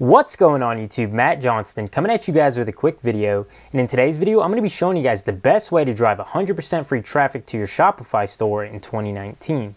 What's going on YouTube? Matt Johnston coming at you guys with a quick video. And in today's video, I'm going to be showing you guys the best way to drive 100% free traffic to your Shopify store in 2019.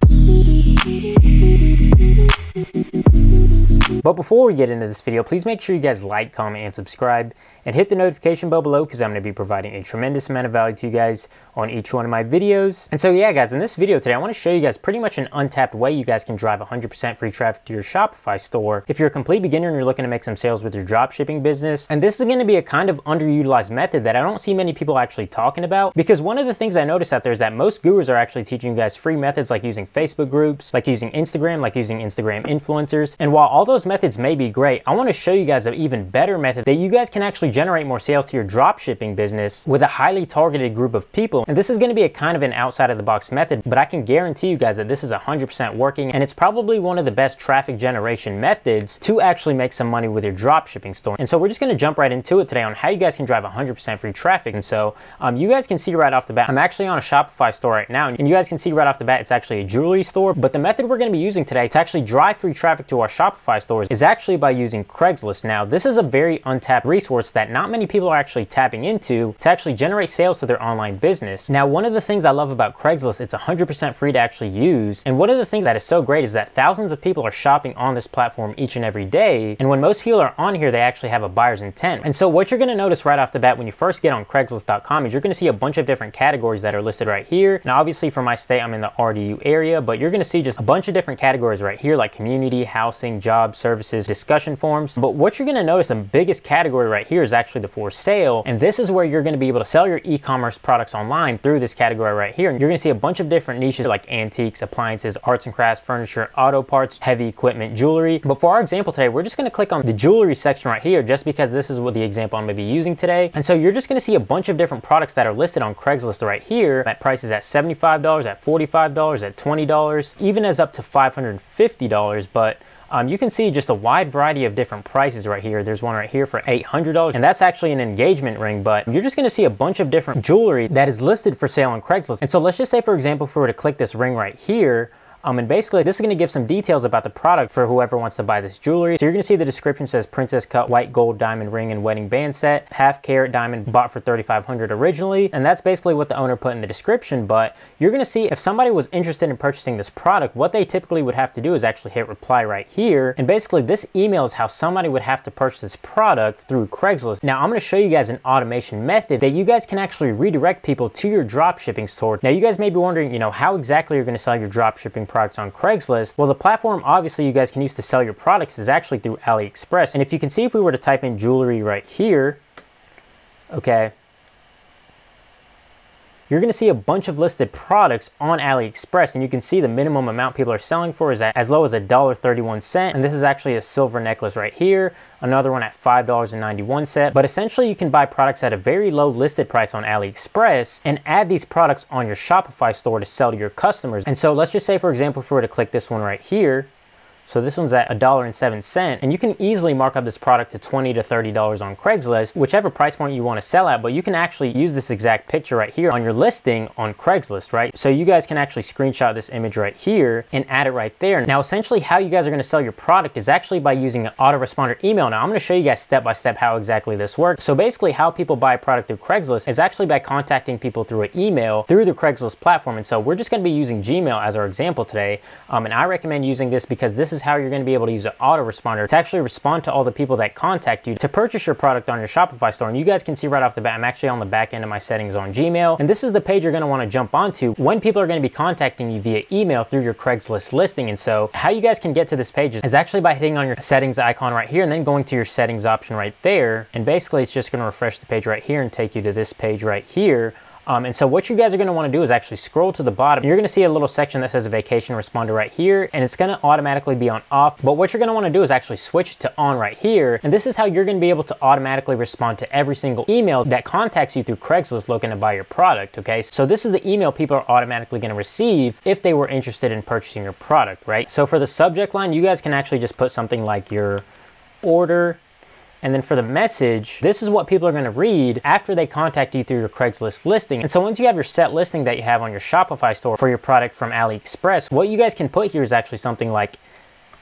But before we get into this video, please make sure you guys like, comment, and subscribe, and hit the notification bell below because I'm going to be providing a tremendous amount of value to you guys on each one of my videos. And so yeah, guys, in this video today, I want to show you guys pretty much an untapped way you guys can drive 100% free traffic to your Shopify store if you're a complete beginner and you're looking to make some sales with your dropshipping business. And this is going to be a kind of underutilized method that I don't see many people actually talking about because one of the things I noticed out there is that most gurus are actually teaching you guys free methods like using Facebook groups, like using Instagram, like using Instagram influencers. And while all those methods may be great, I want to show you guys an even better method that you guys can actually generate more sales to your dropshipping business with a highly targeted group of people. And this is going to be a kind of an outside of the box method, but I can guarantee you guys that this is 100% working and it's probably one of the best traffic generation methods to actually make some money with your dropshipping store. And so we're just going to jump right into it today on how you guys can drive 100% free traffic. And so um, you guys can see right off the bat, I'm actually on a Shopify store right now and you guys can see right off the bat, it's actually a jewelry store. But the method we're going to be using today to actually drive free traffic to our Shopify stores is actually by using Craigslist. Now, this is a very untapped resource that not many people are actually tapping into to actually generate sales to their online business. Now, one of the things I love about Craigslist, it's 100% free to actually use. And one of the things that is so great is that thousands of people are shopping on this platform each and every day. And when most people are on here, they actually have a buyer's intent. And so what you're gonna notice right off the bat when you first get on Craigslist.com is you're gonna see a bunch of different categories that are listed right here. Now, obviously for my state, I'm in the RDU area, but you're gonna see just a bunch of different categories right here, like community, housing, job, services, discussion forums. But what you're gonna notice, the biggest category right here is actually the for sale. And this is where you're gonna be able to sell your e-commerce products online through this category right here. And you're gonna see a bunch of different niches like antiques, appliances, arts and crafts, furniture, auto parts, heavy equipment, jewelry. But for our example today, we're just gonna click on the jewelry section right here, just because this is what the example I'm gonna be using today. And so you're just gonna see a bunch of different products that are listed on Craigslist right here at prices at $75, at $45, at $20, even as up to $550, but um, you can see just a wide variety of different prices right here. There's one right here for $800, and that's actually an engagement ring, but you're just gonna see a bunch of different jewelry that is listed for sale on Craigslist. And so let's just say, for example, if we were to click this ring right here, um, and basically, this is going to give some details about the product for whoever wants to buy this jewelry. So you're going to see the description says princess cut white gold diamond ring and wedding band set, half carat diamond bought for 3500 originally. And that's basically what the owner put in the description. But you're going to see if somebody was interested in purchasing this product, what they typically would have to do is actually hit reply right here. And basically, this email is how somebody would have to purchase this product through Craigslist. Now, I'm going to show you guys an automation method that you guys can actually redirect people to your drop shipping store. Now, you guys may be wondering, you know, how exactly you're going to sell your drop shipping products on Craigslist, well, the platform obviously you guys can use to sell your products is actually through AliExpress. And if you can see if we were to type in jewelry right here, okay, you're going to see a bunch of listed products on AliExpress and you can see the minimum amount people are selling for is at as low as $1.31 and this is actually a silver necklace right here, another one at $5.91 but essentially you can buy products at a very low listed price on AliExpress and add these products on your Shopify store to sell to your customers. And so let's just say for example if we were to click this one right here, so this one's at $1.07 and you can easily mark up this product to $20 to $30 on Craigslist, whichever price point you want to sell at, but you can actually use this exact picture right here on your listing on Craigslist, right? So you guys can actually screenshot this image right here and add it right there. Now, essentially how you guys are going to sell your product is actually by using an autoresponder email. Now, I'm going to show you guys step by step how exactly this works. So basically how people buy a product through Craigslist is actually by contacting people through an email through the Craigslist platform. And so we're just going to be using Gmail as our example today. Um, and I recommend using this because this is how you're going to be able to use an autoresponder to actually respond to all the people that contact you to purchase your product on your Shopify store. And you guys can see right off the bat, I'm actually on the back end of my settings on Gmail. And this is the page you're going to want to jump onto when people are going to be contacting you via email through your Craigslist listing. And so how you guys can get to this page is actually by hitting on your settings icon right here and then going to your settings option right there. And basically it's just going to refresh the page right here and take you to this page right here um, and so what you guys are want to do is actually scroll to the bottom. You're to see a little section that says vacation responder right here, and it's to automatically be on off. But what you're want to do is actually switch to on right here. And this is how you're going to be able to automatically respond to every single email that contacts you through Craigslist looking to buy your product, okay? So this is the email people are automatically going to receive if they were interested in purchasing your product, right? So for the subject line, you guys can actually just put something like your order and then for the message, this is what people are gonna read after they contact you through your Craigslist listing. And so once you have your set listing that you have on your Shopify store for your product from AliExpress, what you guys can put here is actually something like,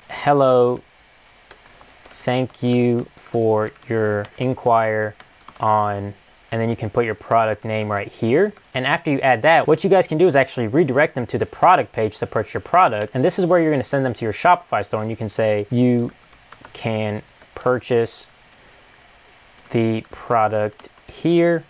hello thank you for your inquire on and then you can put your product name right here. And after you add that, what you guys can do is actually redirect them to the product page to purchase your product. And this is where you're gonna send them to your Shopify store and you can say, you can purchase the product here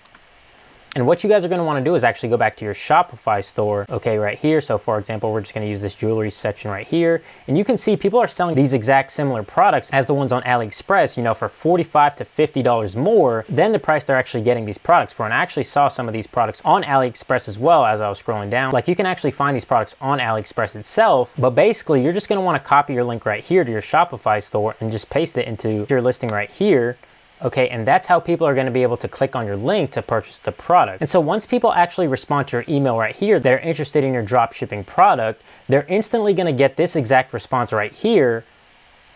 and what you guys are want to do is actually go back to your Shopify store, okay, right here. So for example, we're just going to use this jewelry section right here. And you can see people are selling these exact similar products as the ones on AliExpress, you know, for 45 to $50 more than the price they're actually getting these products for. And I actually saw some of these products on AliExpress as well as I was scrolling down. Like you can actually find these products on AliExpress itself, but basically you're just going to want to copy your link right here to your Shopify store and just paste it into your listing right here okay? And that's how people are gonna be able to click on your link to purchase the product. And so once people actually respond to your email right here, they're interested in your drop shipping product, they're instantly gonna get this exact response right here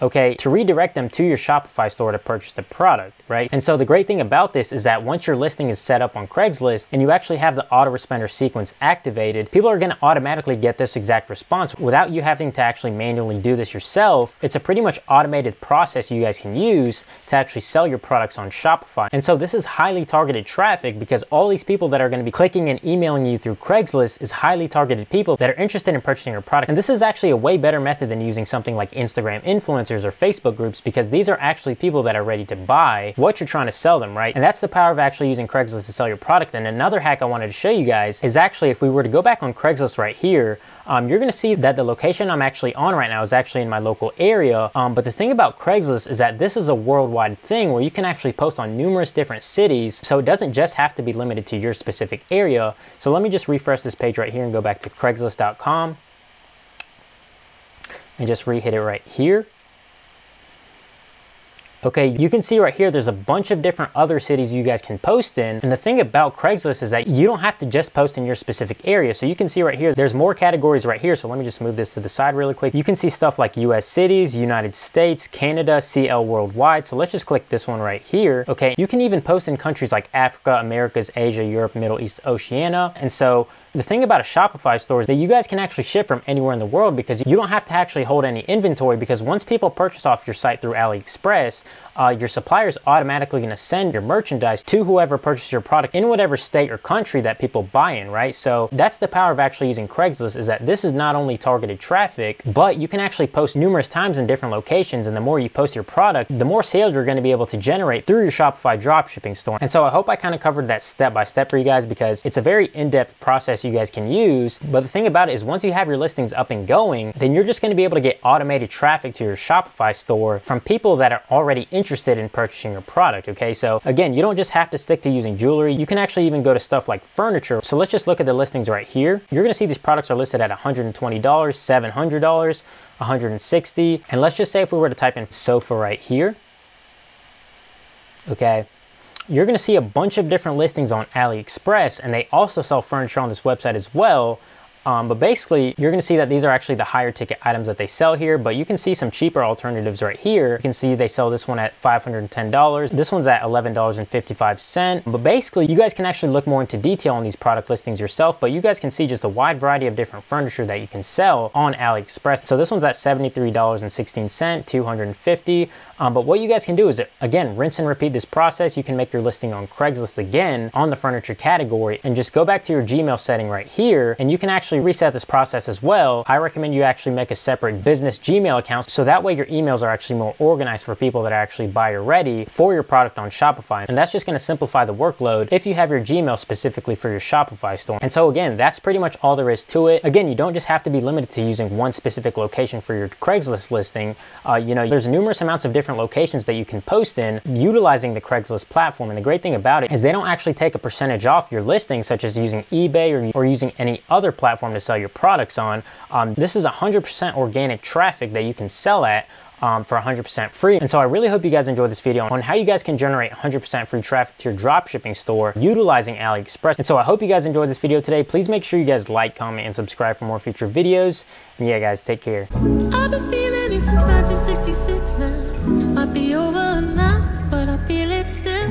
okay, to redirect them to your Shopify store to purchase the product, right? And so the great thing about this is that once your listing is set up on Craigslist and you actually have the autoresponder sequence activated, people are gonna automatically get this exact response without you having to actually manually do this yourself. It's a pretty much automated process you guys can use to actually sell your products on Shopify. And so this is highly targeted traffic because all these people that are gonna be clicking and emailing you through Craigslist is highly targeted people that are interested in purchasing your product. And this is actually a way better method than using something like Instagram influencers influencers or Facebook groups because these are actually people that are ready to buy what you're trying to sell them, right? And that's the power of actually using Craigslist to sell your product. And another hack I wanted to show you guys is actually if we were to go back on Craigslist right here, um, you're gonna see that the location I'm actually on right now is actually in my local area. Um, but the thing about Craigslist is that this is a worldwide thing where you can actually post on numerous different cities. So it doesn't just have to be limited to your specific area. So let me just refresh this page right here and go back to Craigslist.com and just re-hit it right here. Okay, you can see right here, there's a bunch of different other cities you guys can post in. And the thing about Craigslist is that you don't have to just post in your specific area. So you can see right here, there's more categories right here. So let me just move this to the side really quick. You can see stuff like US cities, United States, Canada, CL worldwide. So let's just click this one right here. Okay, you can even post in countries like Africa, Americas, Asia, Europe, Middle East, Oceania. And so the thing about a Shopify store is that you guys can actually ship from anywhere in the world because you don't have to actually hold any inventory because once people purchase off your site through AliExpress, uh, your supplier is automatically going to send your merchandise to whoever purchases your product in whatever state or country that people buy in, right? So that's the power of actually using Craigslist is that this is not only targeted traffic, but you can actually post numerous times in different locations. And the more you post your product, the more sales you're going to be able to generate through your Shopify dropshipping store. And so I hope I kind of covered that step by step for you guys because it's a very in-depth process you guys can use. But the thing about it is once you have your listings up and going, then you're just gonna be able to get automated traffic to your Shopify store from people that are already interested in purchasing your product, okay? So again, you don't just have to stick to using jewelry. You can actually even go to stuff like furniture. So let's just look at the listings right here. You're gonna see these products are listed at $120, $700, 160. And let's just say if we were to type in sofa right here, okay, you're going to see a bunch of different listings on AliExpress and they also sell furniture on this website as well. Um, but basically, you're gonna see that these are actually the higher ticket items that they sell here, but you can see some cheaper alternatives right here. You can see they sell this one at $510. This one's at $11.55. But basically, you guys can actually look more into detail on these product listings yourself, but you guys can see just a wide variety of different furniture that you can sell on AliExpress. So this one's at $73.16, 250. Um, but what you guys can do is, again, rinse and repeat this process. You can make your listing on Craigslist again on the furniture category and just go back to your Gmail setting right here, and you can actually reset this process as well, I recommend you actually make a separate business Gmail account so that way your emails are actually more organized for people that are actually buyer ready for your product on Shopify. And that's just gonna simplify the workload if you have your Gmail specifically for your Shopify store. And so again, that's pretty much all there is to it. Again, you don't just have to be limited to using one specific location for your Craigslist listing. Uh, you know, there's numerous amounts of different locations that you can post in utilizing the Craigslist platform. And the great thing about it is they don't actually take a percentage off your listing, such as using eBay or, or using any other platform platform to sell your products on. Um, this is 100% organic traffic that you can sell at um, for 100% free. And so I really hope you guys enjoyed this video on how you guys can generate 100% free traffic to your dropshipping store utilizing AliExpress. And so I hope you guys enjoyed this video today. Please make sure you guys like, comment, and subscribe for more future videos. And yeah, guys, take care.